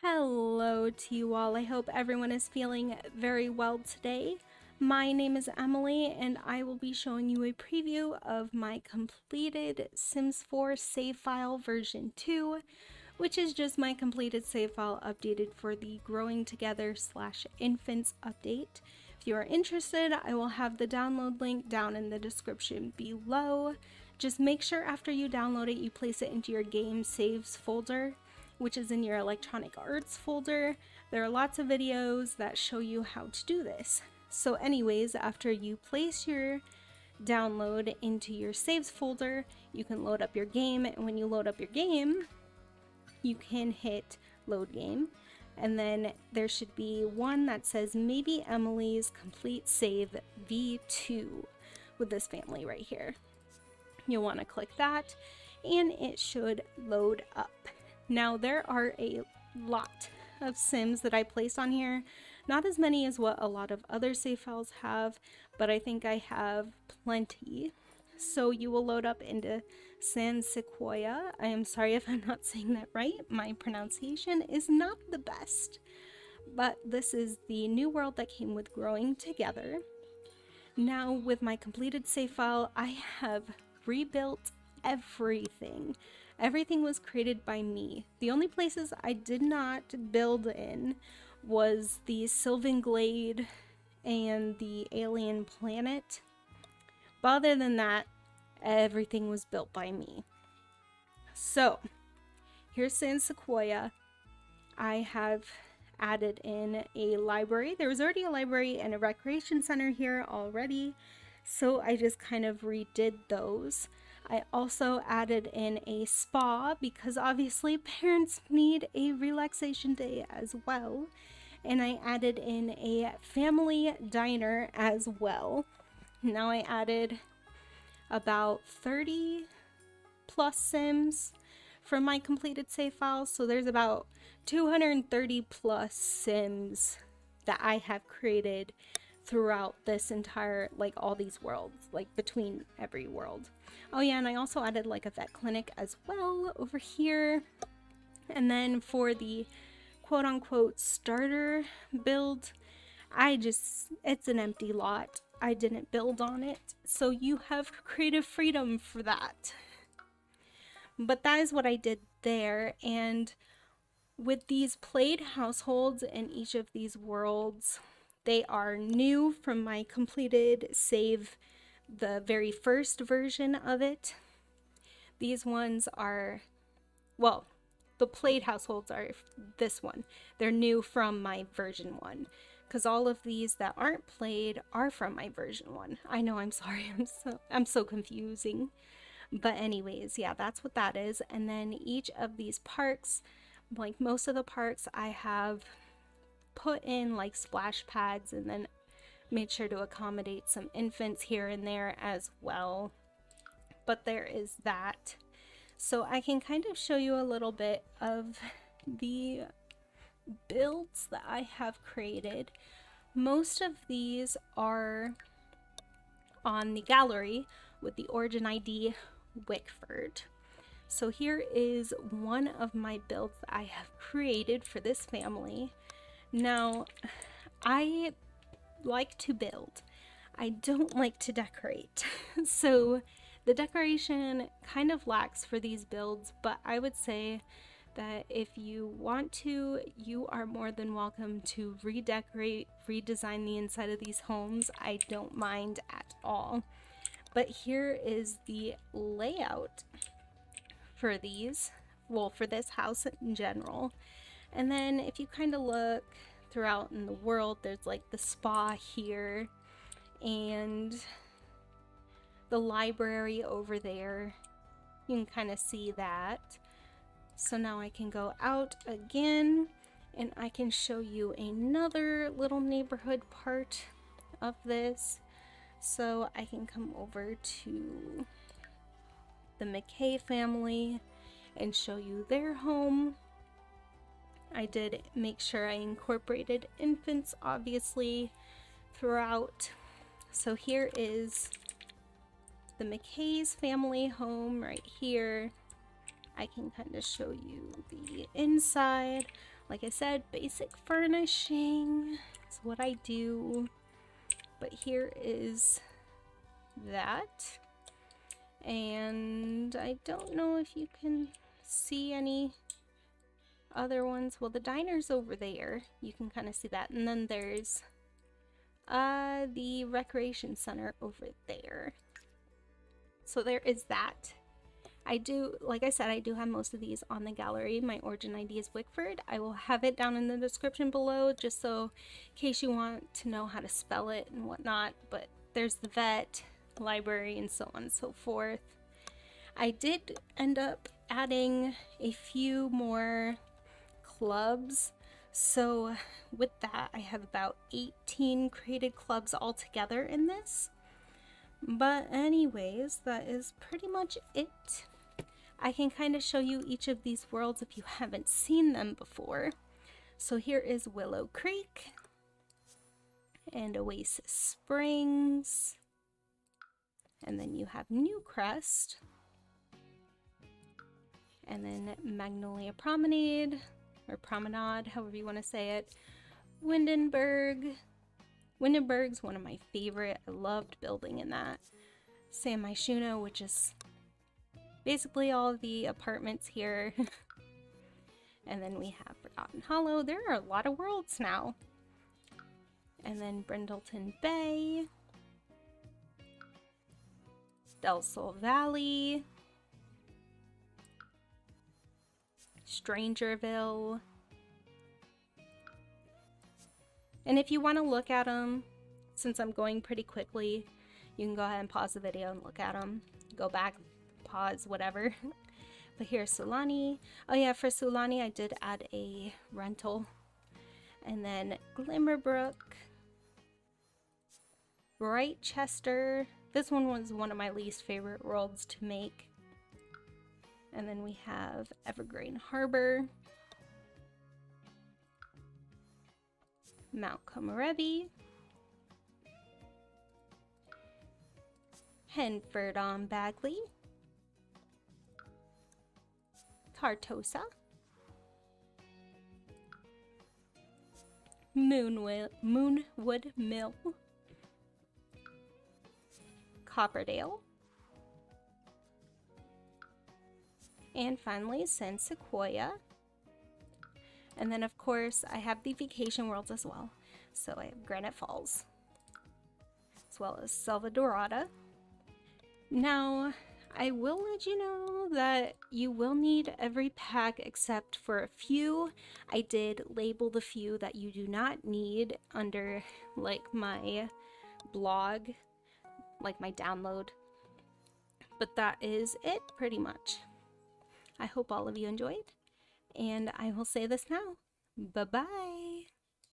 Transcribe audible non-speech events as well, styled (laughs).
Hello to you all. I hope everyone is feeling very well today. My name is Emily and I will be showing you a preview of my completed Sims 4 save file version 2, which is just my completed save file updated for the Growing Together slash Infants update. If you are interested, I will have the download link down in the description below. Just make sure after you download it, you place it into your game saves folder which is in your electronic arts folder. There are lots of videos that show you how to do this. So anyways, after you place your download into your saves folder, you can load up your game. And when you load up your game, you can hit load game. And then there should be one that says maybe Emily's complete save V2 with this family right here. You'll want to click that and it should load up. Now there are a lot of sims that I placed on here. Not as many as what a lot of other save files have, but I think I have plenty. So you will load up into San Sequoia. I am sorry (laughs) if I'm not saying that right. My pronunciation is not the best. But this is the new world that came with Growing Together. Now with my completed save file, I have rebuilt everything. Everything was created by me. The only places I did not build in was the Sylvan Glade and the alien planet. But other than that, everything was built by me. So, here's San Sequoia. I have added in a library. There was already a library and a recreation center here already, so I just kind of redid those. I also added in a spa because obviously parents need a relaxation day as well. And I added in a family diner as well. Now I added about 30 plus sims from my completed save files. So there's about 230 plus sims that I have created throughout this entire, like all these worlds, like between every world. Oh yeah, and I also added like a vet clinic as well over here. And then for the quote unquote starter build, I just, it's an empty lot. I didn't build on it. So you have creative freedom for that. But that is what I did there. And with these played households in each of these worlds, they are new from my completed save, the very first version of it. These ones are, well, the played households are this one. They're new from my version one because all of these that aren't played are from my version one. I know I'm sorry. (laughs) I'm so I'm so confusing. But anyways, yeah, that's what that is. And then each of these parks, like most of the parks I have put in like splash pads and then made sure to accommodate some infants here and there as well. But there is that. So I can kind of show you a little bit of the builds that I have created. Most of these are on the gallery with the origin ID Wickford. So here is one of my builds that I have created for this family. Now, I like to build. I don't like to decorate. (laughs) so the decoration kind of lacks for these builds, but I would say that if you want to, you are more than welcome to redecorate, redesign the inside of these homes. I don't mind at all. But here is the layout for these, well, for this house in general. And then if you kind of look throughout in the world, there's like the spa here and the library over there. You can kind of see that. So now I can go out again and I can show you another little neighborhood part of this. So I can come over to the McKay family and show you their home. I did make sure I incorporated infants, obviously, throughout. So here is the McKay's family home right here. I can kind of show you the inside. Like I said, basic furnishing is what I do. But here is that. And I don't know if you can see any other ones. Well, the diner's over there. You can kind of see that. And then there's uh, the recreation center over there. So there is that. I do, like I said, I do have most of these on the gallery. My origin ID is Wickford. I will have it down in the description below just so in case you want to know how to spell it and whatnot. But there's the vet, library, and so on and so forth. I did end up adding a few more clubs. So with that, I have about 18 created clubs altogether in this. But anyways, that is pretty much it. I can kind of show you each of these worlds if you haven't seen them before. So here is Willow Creek and Oasis Springs. And then you have Newcrest. And then Magnolia Promenade, or Promenade, however you want to say it. Windenburg. Windenburg's one of my favorite. I loved building in that. San Myshuno, which is basically all the apartments here. (laughs) and then we have Forgotten Hollow. There are a lot of worlds now. And then Brindleton Bay. Del Sol Valley. Strangerville. And if you want to look at them, since I'm going pretty quickly, you can go ahead and pause the video and look at them. Go back, pause, whatever. (laughs) but here's Sulani. Oh yeah, for Sulani I did add a rental. And then Glimmerbrook. Britechester. This one was one of my least favorite worlds to make. And then we have Evergreen Harbor. Mount Komorebi. Henford on Bagley. Tartosa, Moonwood, Moonwood Mill, Copperdale, and finally San Sequoia. And then of course I have the vacation worlds as well. So I have Granite Falls, as well as Selva Dorada. Now, I will let you know that you will need every pack except for a few. I did label the few that you do not need under like my blog, like my download. But that is it pretty much. I hope all of you enjoyed and I will say this now. Bye-bye.